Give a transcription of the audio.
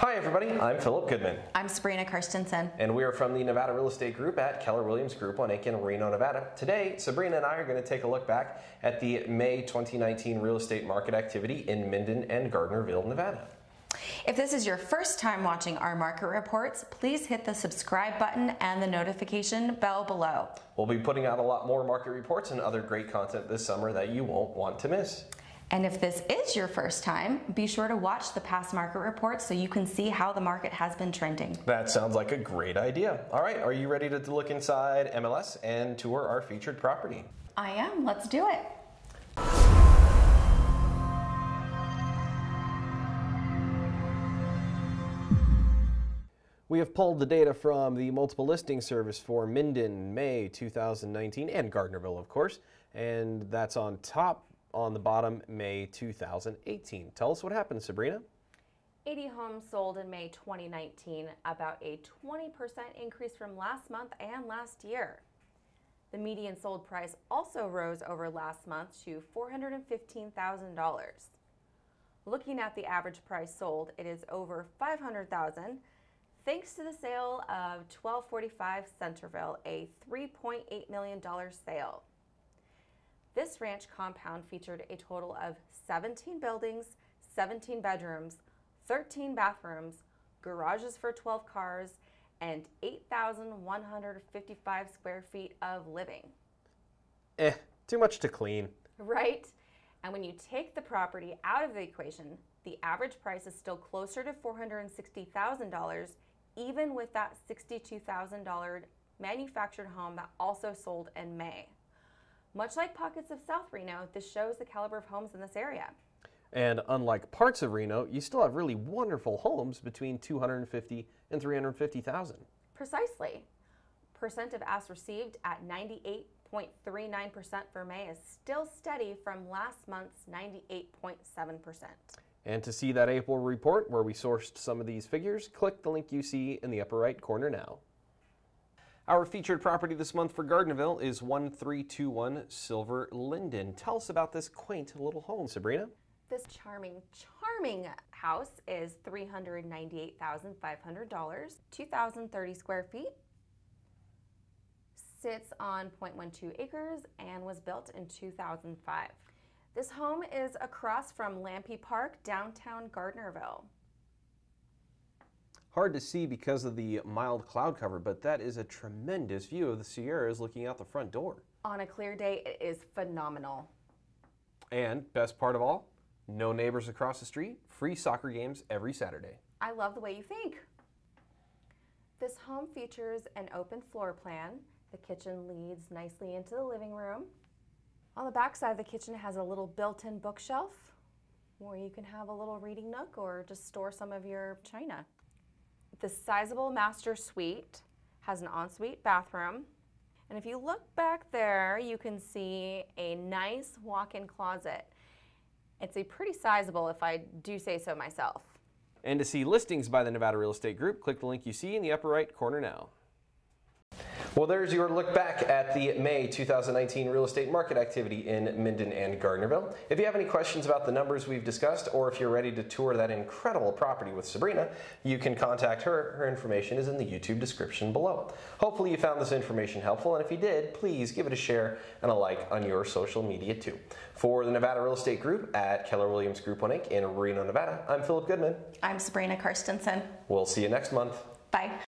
Hi, everybody. I'm Phillip Goodman. I'm Sabrina Carstensen. And we are from the Nevada Real Estate Group at Keller Williams Group One Inc., Reno, Nevada. Today, Sabrina and I are going to take a look back at the May 2019 real estate market activity in Minden and Gardnerville, Nevada. If this is your first time watching our market reports, please hit the subscribe button and the notification bell below. We'll be putting out a lot more market reports and other great content this summer that you won't want to miss. And if this is your first time, be sure to watch the past market reports so you can see how the market has been trending. That sounds like a great idea. All right, are you ready to look inside MLS and tour our featured property? I am. Let's do it. We have pulled the data from the multiple listing service for Minden, May 2019, and Gardnerville, of course, and that's on top on the bottom, May 2018. Tell us what happened, Sabrina. 80 homes sold in May 2019, about a 20% increase from last month and last year. The median sold price also rose over last month to $415,000. Looking at the average price sold, it is over 500,000 thanks to the sale of 1245 Centerville, a $3.8 million sale. This ranch compound featured a total of 17 buildings, 17 bedrooms, 13 bathrooms, garages for 12 cars, and 8,155 square feet of living. Eh, too much to clean. Right? And when you take the property out of the equation, the average price is still closer to $460,000, even with that $62,000 manufactured home that also sold in May. Much like pockets of South Reno, this shows the caliber of homes in this area. And unlike parts of Reno, you still have really wonderful homes between 250 and 350,000. Precisely. Percent of asks received at 98.39% for May is still steady from last month's 98.7%. And to see that April report where we sourced some of these figures, click the link you see in the upper right corner now. Our featured property this month for Gardnerville is 1321 Silver Linden. Tell us about this quaint little home, Sabrina. This charming, charming house is $398,500, 2,030 square feet, sits on 0.12 acres, and was built in 2005. This home is across from Lampe Park, downtown Gardnerville. Hard to see because of the mild cloud cover, but that is a tremendous view of the Sierras looking out the front door. On a clear day, it is phenomenal. And best part of all, no neighbors across the street, free soccer games every Saturday. I love the way you think. This home features an open floor plan. The kitchen leads nicely into the living room. On the back side of the kitchen has a little built-in bookshelf where you can have a little reading nook or just store some of your china. The sizable master suite has an ensuite bathroom. And if you look back there, you can see a nice walk-in closet. It's a pretty sizable if I do say so myself. And to see listings by the Nevada Real Estate Group, click the link you see in the upper right corner now. Well, there's your look back at the May 2019 real estate market activity in Minden and Gardnerville. If you have any questions about the numbers we've discussed, or if you're ready to tour that incredible property with Sabrina, you can contact her. Her information is in the YouTube description below. Hopefully, you found this information helpful, and if you did, please give it a share and a like on your social media too. For the Nevada Real Estate Group at Keller Williams Group 1 Inc. in Reno, Nevada, I'm Phillip Goodman. I'm Sabrina Carstensen. We'll see you next month. Bye.